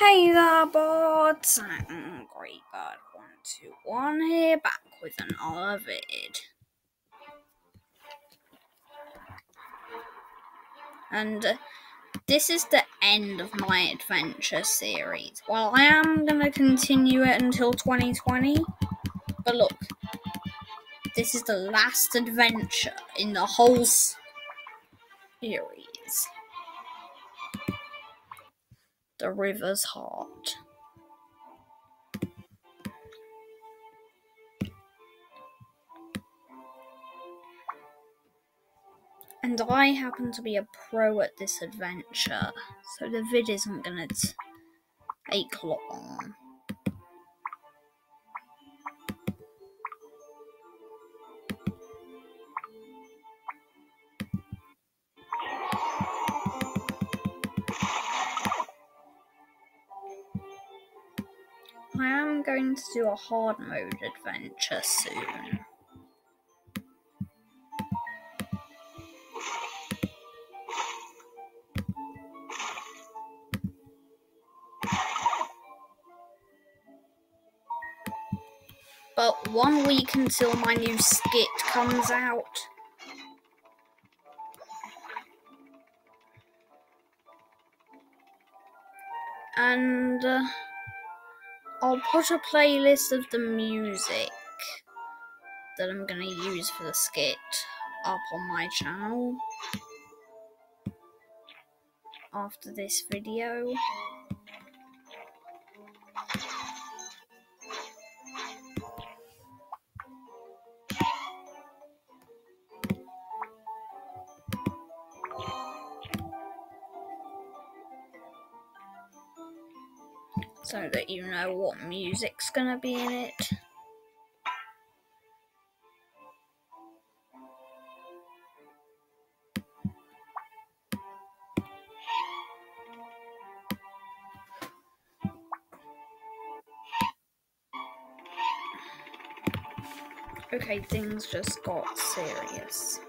Hey there, bots! I'm GreatBird121 here, back with another vid. And uh, this is the end of my adventure series. Well, I am going to continue it until 2020, but look, this is the last adventure in the whole series. The river's heart. And I happen to be a pro at this adventure, so the vid isn't gonna take long. I am going to do a hard mode adventure soon. But one week until my new skit comes out. And... Uh, I'll put a playlist of the music that I'm going to use for the skit up on my channel after this video. So that you know what music's gonna be in it. Okay, things just got serious.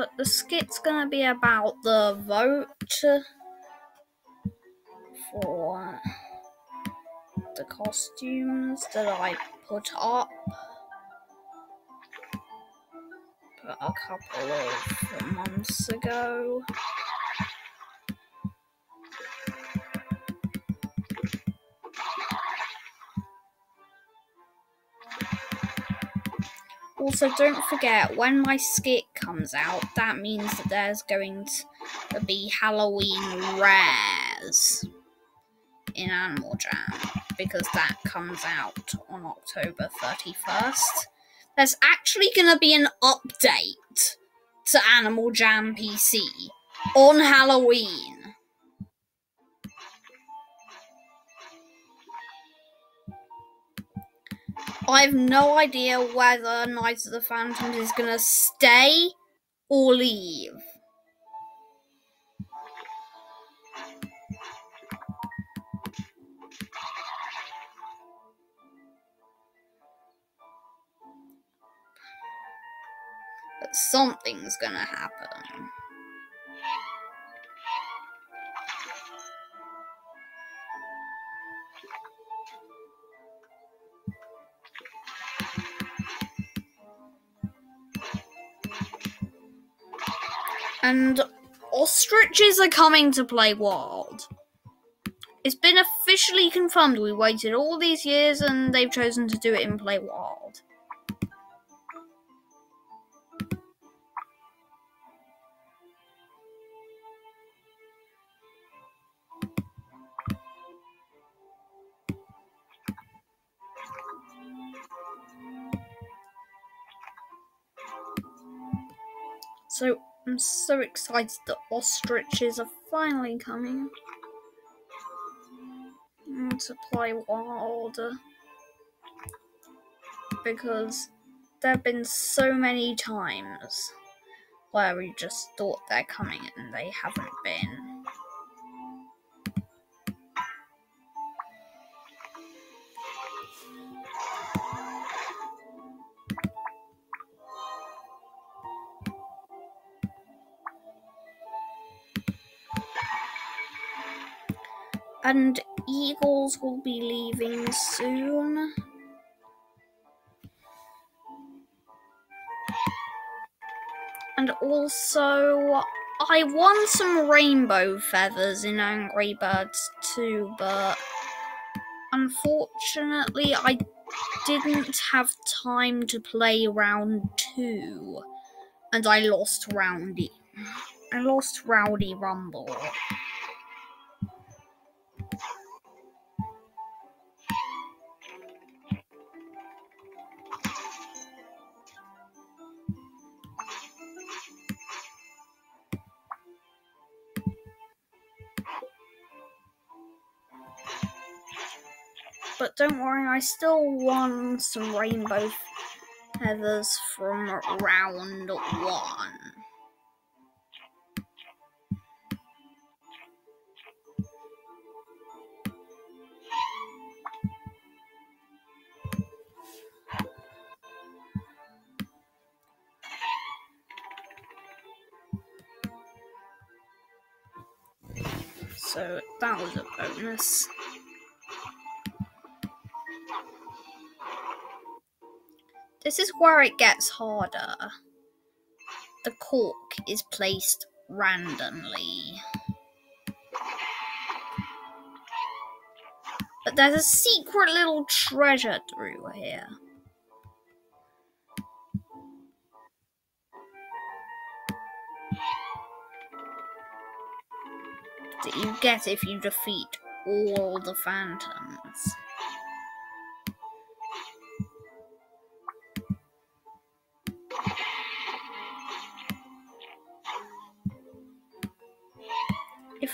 But the skit's gonna be about the vote for the costumes that I put up. a couple of months ago. Also, don't forget, when my skit comes out, that means that there's going to be Halloween rares in Animal Jam, because that comes out on October 31st there's actually going to be an update to Animal Jam PC on Halloween. I have no idea whether Night of the Phantoms is going to stay or leave. But something's gonna happen. And ostriches are coming to play wild. It's been officially confirmed. We waited all these years and they've chosen to do it in Play Wild. So I'm so excited that ostriches are finally coming. To Multiply wilder. Because there have been so many times where we just thought they're coming and they haven't been. And eagles will be leaving soon. And also, I won some rainbow feathers in Angry Birds 2, but unfortunately, I didn't have time to play round 2. And I lost Rowdy. I lost Rowdy Rumble. But don't worry, I still won some rainbow feathers from round one. So that was a bonus. This is where it gets harder. The cork is placed randomly. But there's a secret little treasure through here. That you get if you defeat all the phantoms.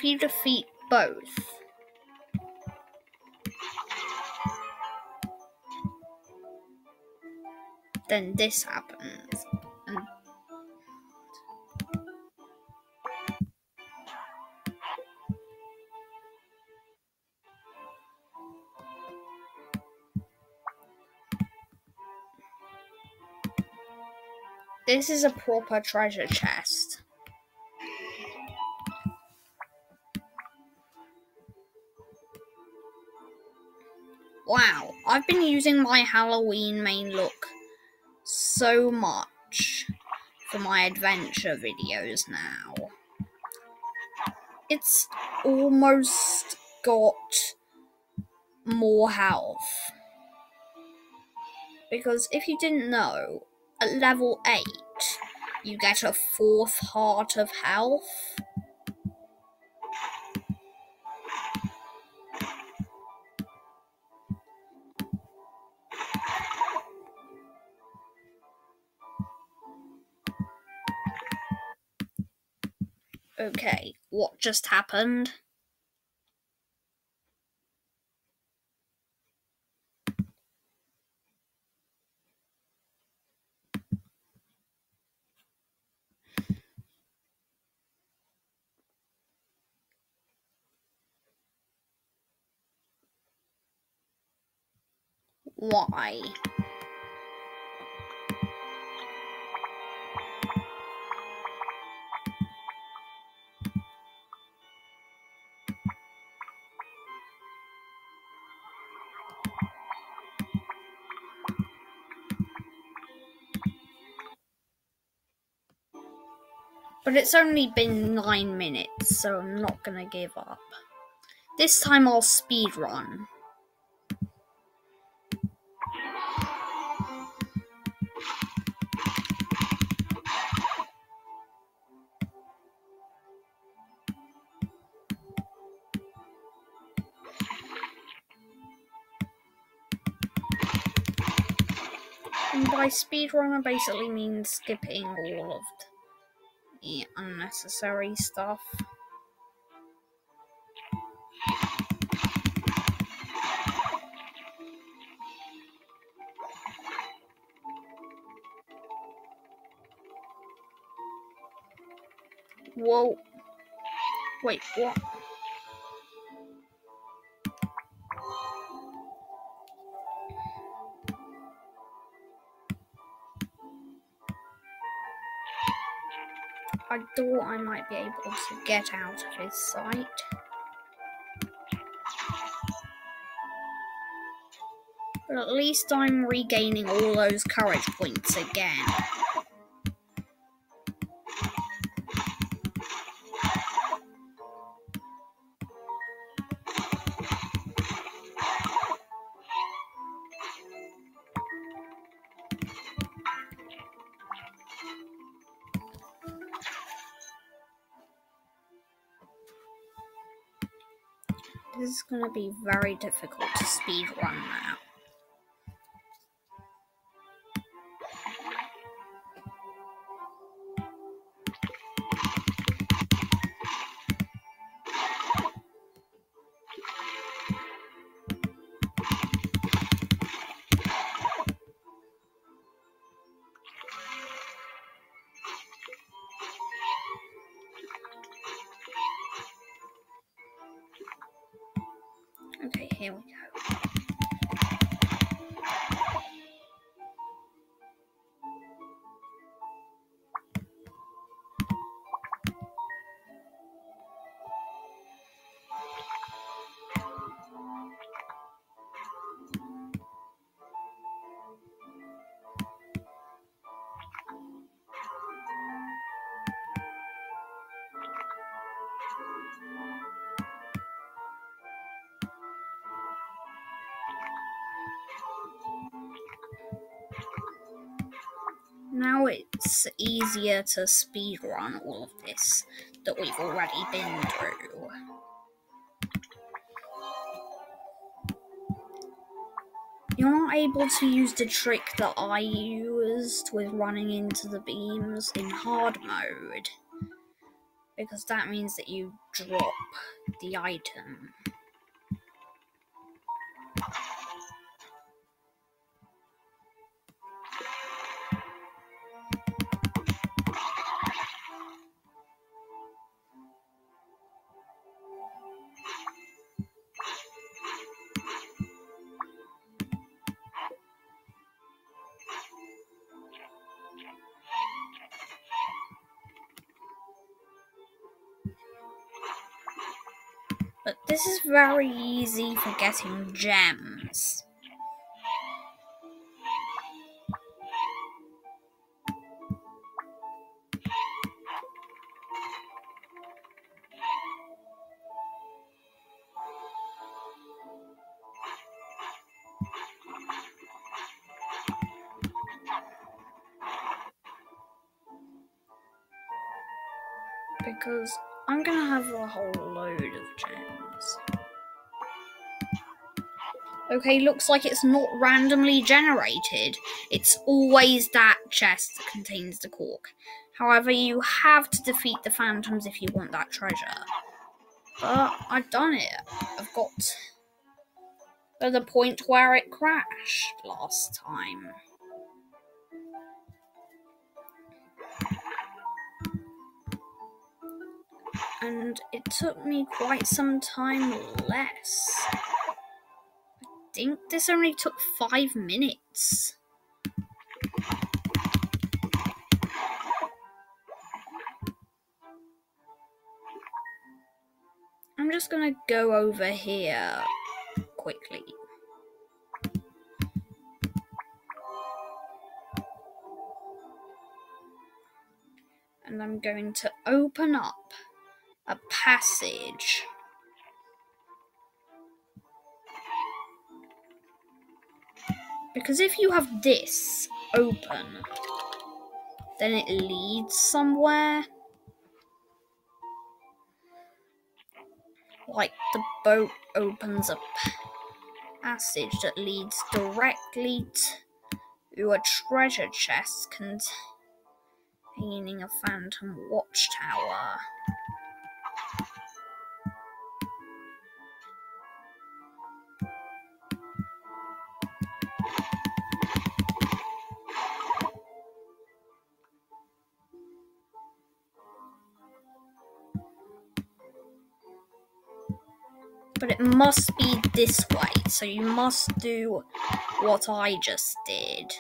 You defeat both. Then this happens. And This is a proper treasure chest. I've been using my Halloween main look so much for my adventure videos now. It's almost got more health. Because if you didn't know, at level 8, you get a fourth heart of health. Okay, what just happened? Why? But it's only been nine minutes, so I'm not gonna give up. This time I'll speed run. And by speedrunner basically means skipping all of unnecessary stuff. Whoa. Wait, what? I thought I might be able to get out of his sight. But at least I'm regaining all those courage points again. To be very difficult to speed run now. Okay, here we go. Easier to speedrun all of this that we've already been through. You're not able to use the trick that I used with running into the beams in hard mode. Because that means that you drop the item. But this is very easy for getting gems. Okay, looks like it's not randomly generated. It's always that chest that contains the cork. However, you have to defeat the phantoms if you want that treasure. But I've done it. I've got to the point where it crashed last time. and it took me quite some time less. Think this only took five minutes. I'm just gonna go over here quickly. And I'm going to open up a passage. Because if you have this open, then it leads somewhere. Like the boat opens a passage that leads directly to a treasure chest containing a phantom watchtower. But it must be this way, so you must do what I just did.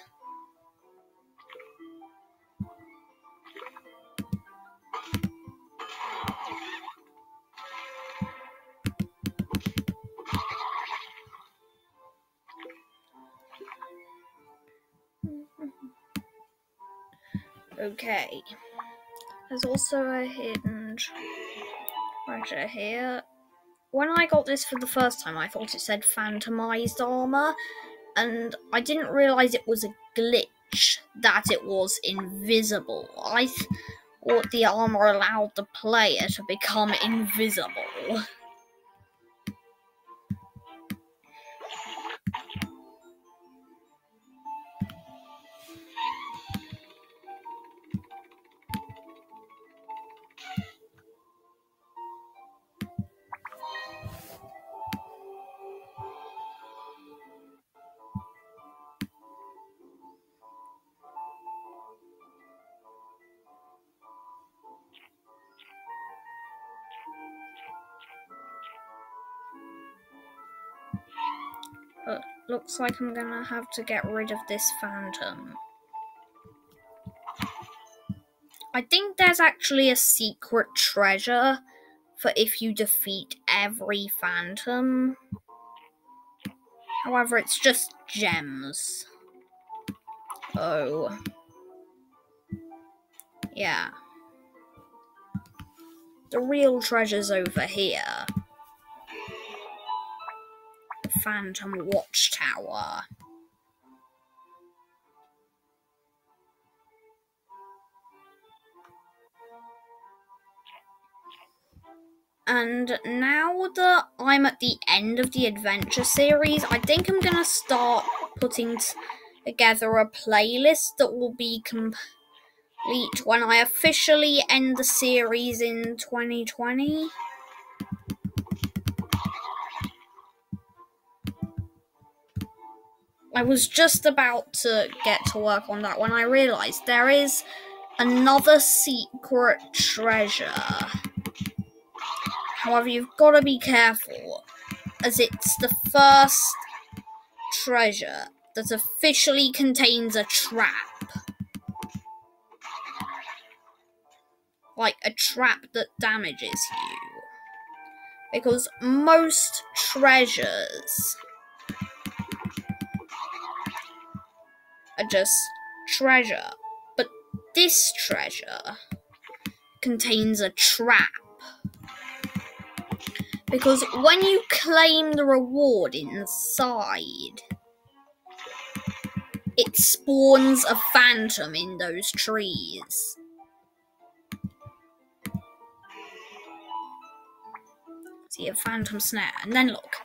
Okay. There's also a hinge right here. When I got this for the first time, I thought it said phantomized armor, and I didn't realize it was a glitch that it was invisible. I thought the armor allowed the player to become invisible. Looks like I'm gonna have to get rid of this phantom. I think there's actually a secret treasure for if you defeat every phantom. However, it's just gems. Oh. Yeah. The real treasure's over here. Phantom Watchtower. And now that I'm at the end of the adventure series, I think I'm going to start putting together a playlist that will be complete when I officially end the series in 2020. I was just about to get to work on that when I realized there is another secret treasure. However, you've got to be careful, as it's the first treasure that officially contains a trap. Like a trap that damages you. Because most treasures just treasure. But this treasure contains a trap. Because when you claim the reward inside, it spawns a phantom in those trees. See a phantom snare, and then look.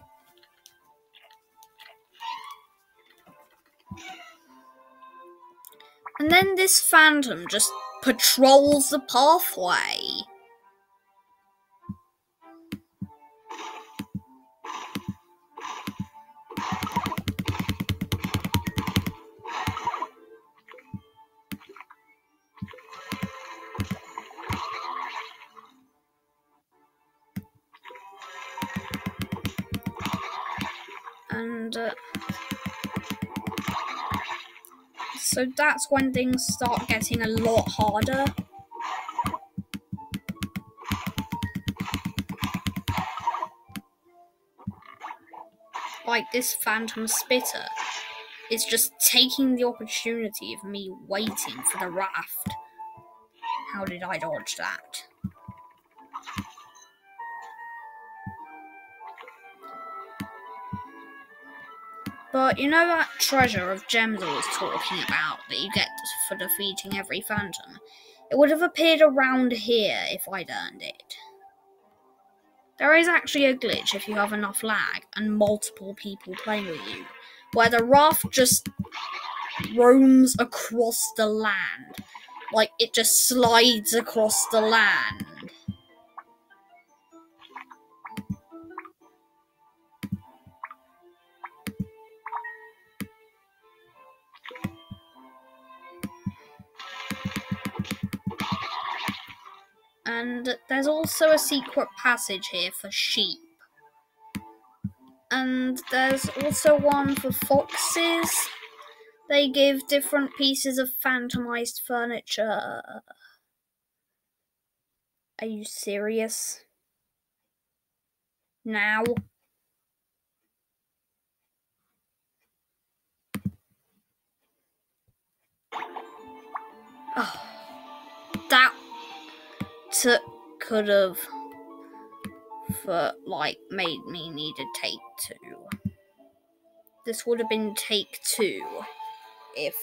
And then this phantom just patrols the pathway. And uh, so that's when things start getting a lot harder. Like this phantom spitter is just taking the opportunity of me waiting for the raft. How did I dodge that? But you know that treasure of gems I was talking about that you get for defeating every phantom? It would have appeared around here if I'd earned it. There is actually a glitch if you have enough lag and multiple people playing with you, where the raft just roams across the land Like it just slides across the land. And there's also a secret passage here for sheep. And there's also one for foxes. They give different pieces of phantomized furniture. Are you serious? Now? Oh, took could have for like made me need a take two. This would have been take two if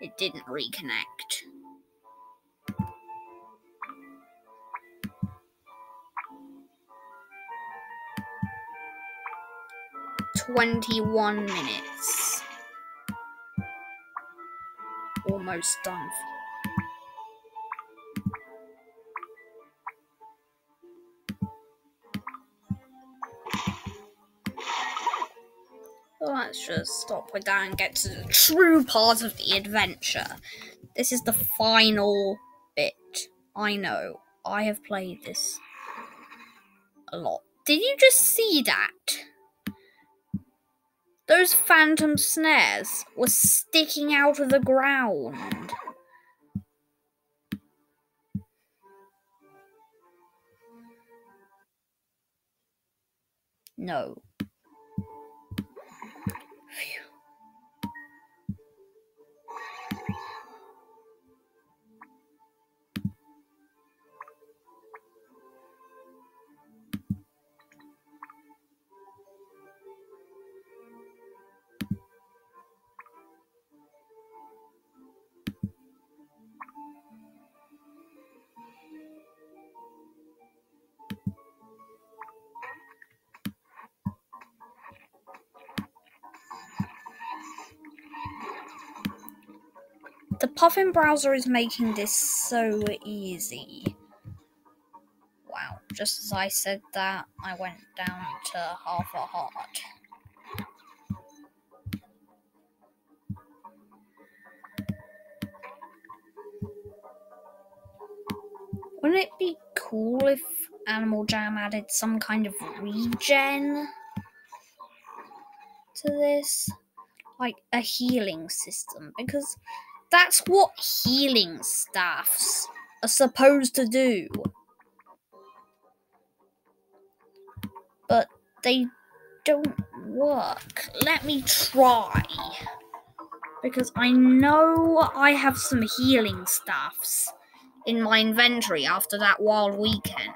it didn't reconnect. Twenty-one minutes. Almost done. Let's just stop with that and get to the true part of the adventure. This is the final bit. I know. I have played this a lot. Did you just see that? Those phantom snares were sticking out of the ground. No. Puffin browser is making this so easy. Wow, just as I said that, I went down to half a heart. Wouldn't it be cool if Animal Jam added some kind of regen to this? Like a healing system? Because that's what healing staffs are supposed to do. But they don't work. Let me try. Because I know I have some healing staffs in my inventory after that wild weekend.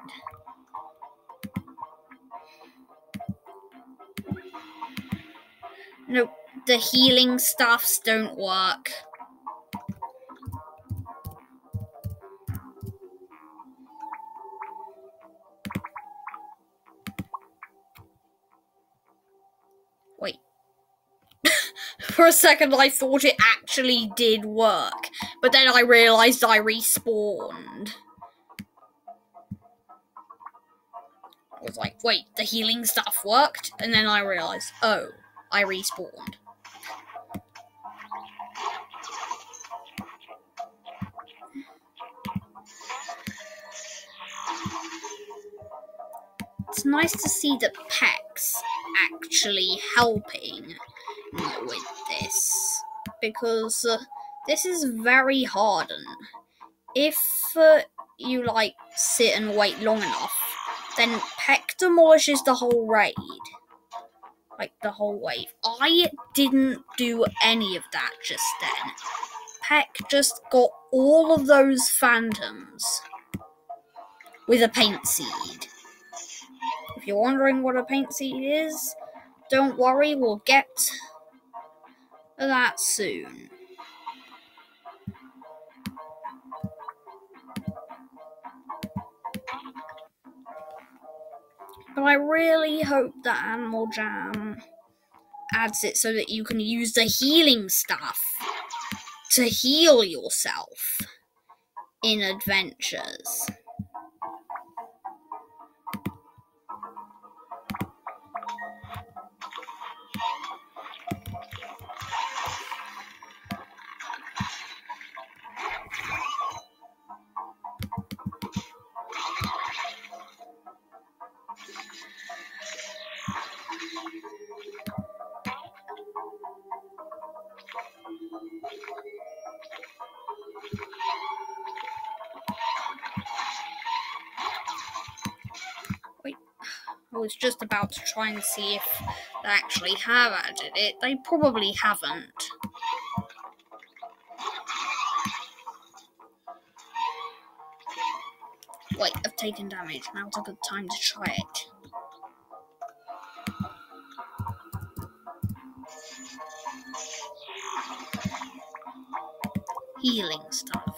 Nope, the healing staffs don't work. For a second, I thought it actually did work, but then I realized I respawned. I was like, wait, the healing staff worked? And then I realized, oh, I respawned. It's nice to see that Peck's actually helping with this? Because uh, this is very hard and if uh, you like sit and wait long enough then peck demolishes the whole raid. Like the whole wave. I didn't do any of that just then. Peck just got all of those phantoms with a paint seed. If you're wondering what a paint seed is don't worry we'll get that soon. But I really hope that Animal Jam adds it so that you can use the healing staff to heal yourself. in adventures. Was just about to try and see if they actually have added it. They probably haven't. Wait, I've taken damage. Now's a good time to try it. Healing staff.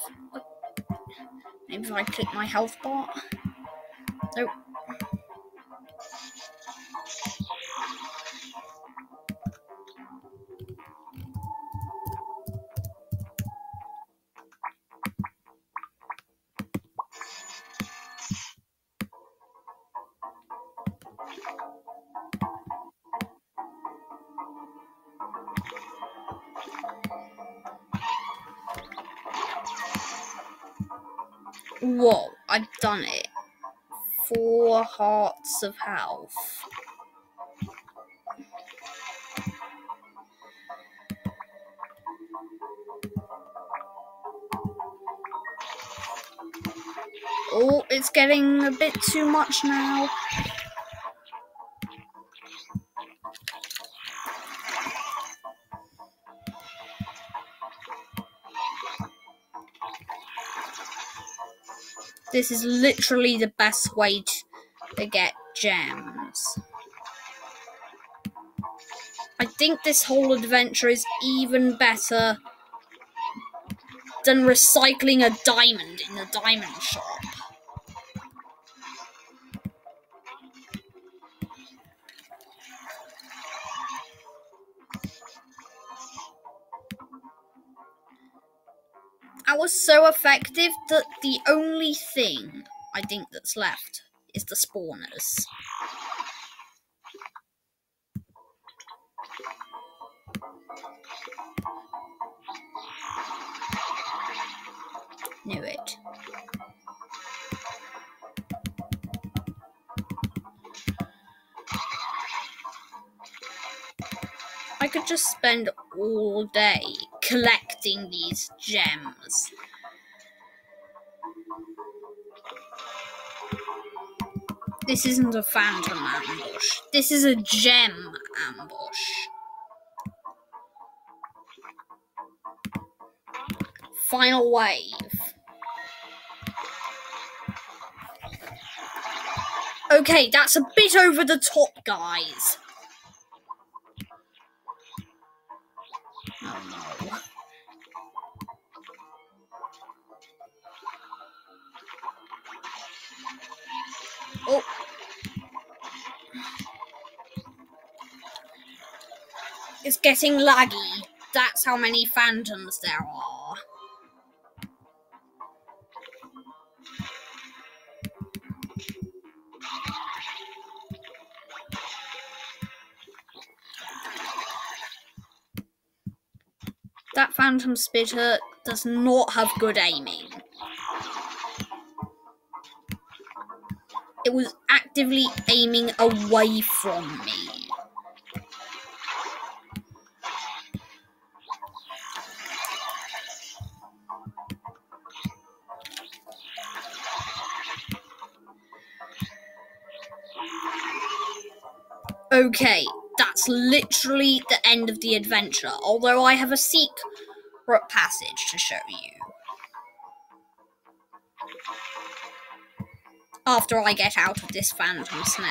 Maybe if I click my health bar. Nope. I've done it. Four hearts of health. Oh, it's getting a bit too much now. This is literally the best way to get gems. I think this whole adventure is even better than recycling a diamond in the diamond shop. So effective that the only thing I think that's left is the spawners. Knew it. I could just spend all day collecting these gems. This isn't a phantom ambush. This is a gem ambush. Final wave. Okay, that's a bit over the top, guys. Getting laggy. That's how many phantoms there are. That phantom spitter does not have good aiming. It was actively aiming away from me. Okay, that's literally the end of the adventure, although I have a secret passage to show you. after I get out of this phantom snare.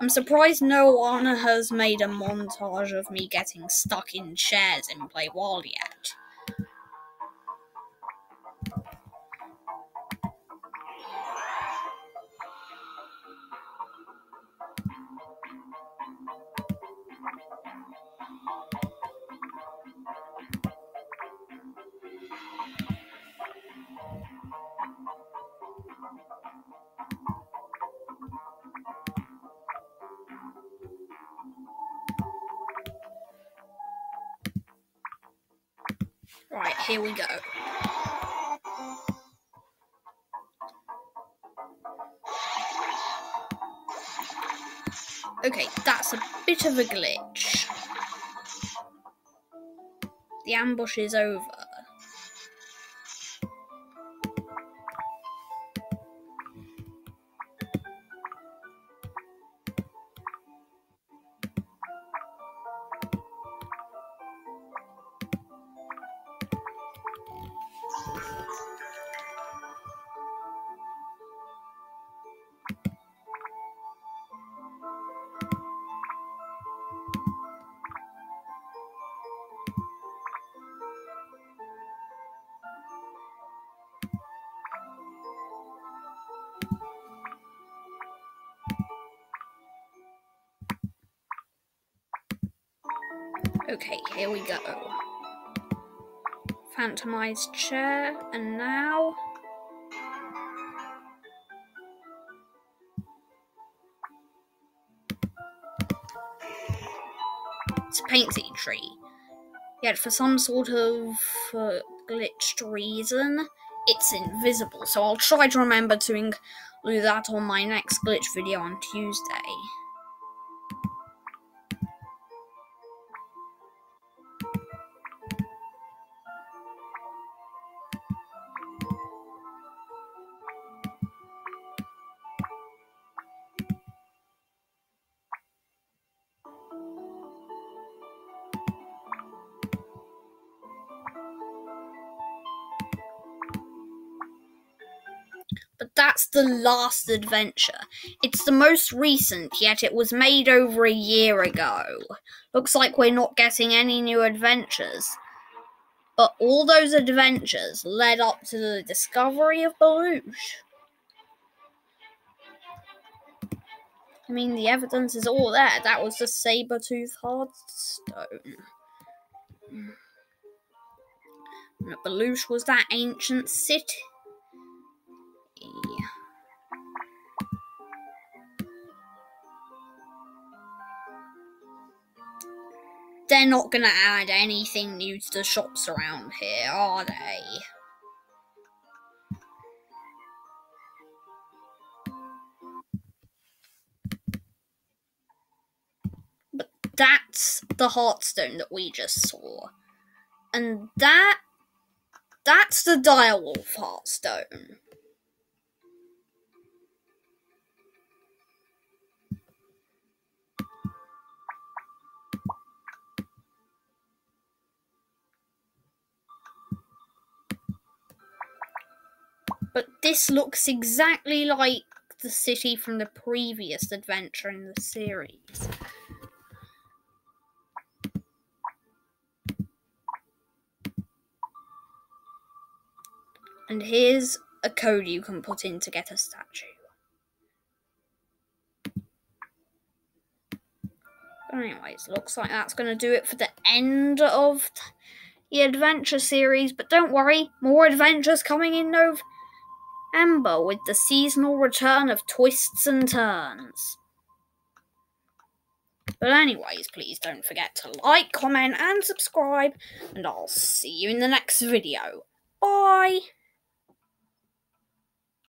I'm surprised no one has made a montage of me getting stuck in chairs in Play Wild yet. Right, here we go. Okay, that's a bit of a glitch. The ambush is over. Okay, here we go. Phantomized chair, and now. It's a painting tree. Yet, for some sort of uh, glitched reason, it's invisible. So I'll try to remember to include that on my next glitch video on Tuesday. That's the last adventure. It's the most recent, yet it was made over a year ago. Looks like we're not getting any new adventures. But all those adventures led up to the discovery of Belush. I mean, the evidence is all there. That was the saber-tooth Heartstone. Mm. Belush was that ancient city they're not going to add anything new to the shops around here, are they? But that's the Heartstone that we just saw. And that that's the Direwolf Heartstone. But this looks exactly like the city from the previous adventure in the series. And here's a code you can put in to get a statue. Anyways, looks like that's going to do it for the end of the adventure series. But don't worry, more adventures coming in November. Amber with the seasonal return of twists and turns. But, anyways, please don't forget to like, comment, and subscribe, and I'll see you in the next video. Bye!